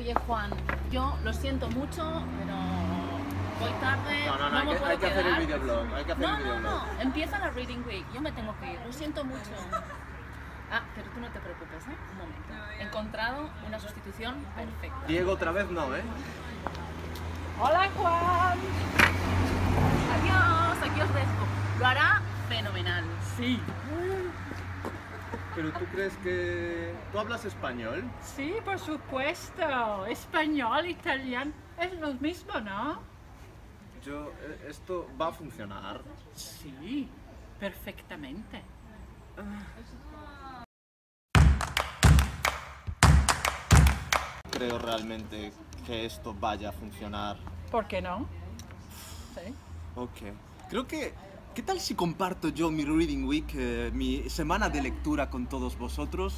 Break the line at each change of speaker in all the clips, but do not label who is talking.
Oye Juan, yo lo siento mucho, pero voy tarde.
No, no, no, hay
me
que-
puedo
hay que hacer el videoblog, hay que hacer
no,
el
no,
videoblog.
no, empieza la Reading Week, yo me tengo que ir, lo siento mucho. Ah, pero tú no te preocupes, ¿eh? Un momento. He encontrado una sustitución perfecta.
Diego otra vez no, ¿eh?
Hola Juan. Adiós, aquí os dejo. Lo hará fenomenal. Sí.
Pero tú crees que... ¿Tú hablas español?
Sí, por supuesto. Español, italiano, es lo mismo, ¿no?
Yo... eh, ¿Esto va a funcionar?
Sí, perfectamente.
Creo realmente que esto vaya a funcionar.
¿Por qué no? Sí.
Ok. Creo que... ¿Qué tal si comparto yo mi Reading Week, eh, mi semana de lectura con todos vosotros?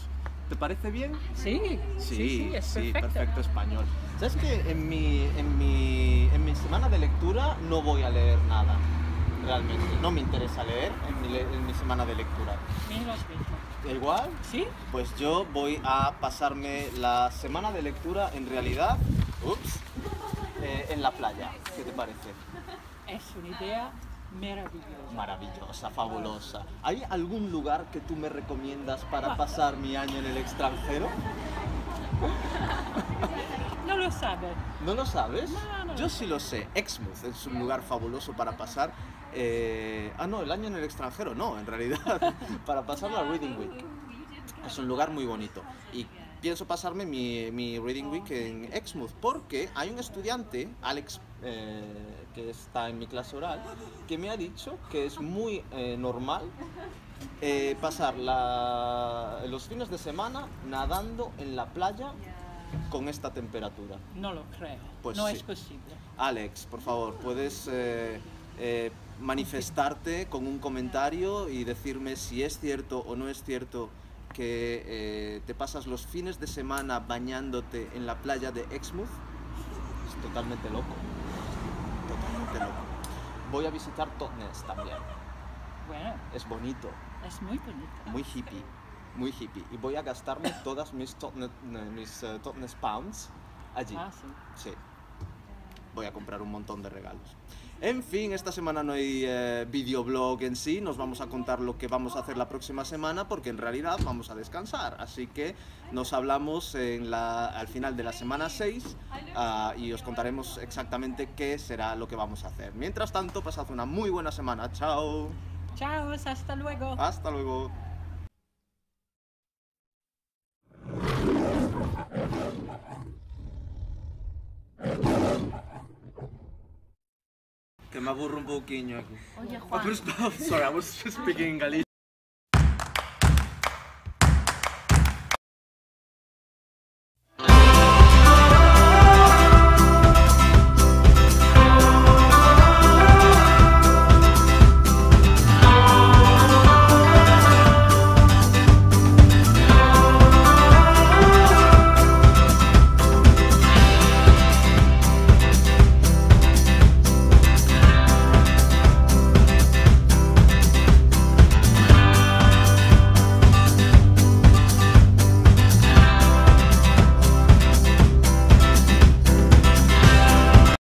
¿Te parece bien?
Sí, sí, sí, es perfecto.
español. ¿Sabes que en mi, en, mi, en mi semana de lectura no voy a leer nada? Realmente. No me interesa leer en mi, le- en mi semana de lectura. Igual,
¿Sí?
pues yo voy a pasarme la semana de lectura en realidad, ups, eh, en la playa. ¿Qué te parece?
Es una idea maravillosa.
Maravillosa, fabulosa. ¿Hay algún lugar que tú me recomiendas para pasar mi año en el extranjero?
No lo sabe.
¿No lo sabes?
No, no
Yo sí lo sé. Exmouth es un lugar fabuloso para pasar. eh, Ah, no, el año en el extranjero, no, en realidad, para pasar la Reading Week. Es un lugar muy bonito. Y pienso pasarme mi, mi Reading Week en Exmouth porque hay un estudiante, Alex, eh, que está en mi clase oral, que me ha dicho que es muy eh, normal eh, pasar la- los fines de semana nadando en la playa con esta temperatura.
No lo creo.
Pues
no
sí.
es posible.
Alex, por favor, puedes manifestarte con un comentario y decirme si es cierto o no es cierto que eh, te pasas los fines de semana bañándote en la playa de Exmouth. Es totalmente loco. Totalmente loco. Voy a visitar Totnes también.
Bueno,
Es bonito,
es muy bonito.
muy hippie. Muy hippie. Y voy a gastarme todas mis Totnes, mis, eh, Totnes pounds allí.
Ah, sí.
Sí. Voy a comprar un montón de regalos. En fin, esta semana no hay eh, videoblog en sí, nos vamos a contar lo que vamos a hacer la próxima semana porque en realidad vamos a descansar. Así que nos hablamos en la, al final de la semana 6 ah, y os contaremos exactamente qué será lo que vamos a hacer. Mientras tanto, pasad una muy buena semana. Chao.
Chao, hasta luego.
Hasta luego. Que me aburro un.
Oye
Oh,
Juan.
stop. Sorry, I was just speaking in Galician.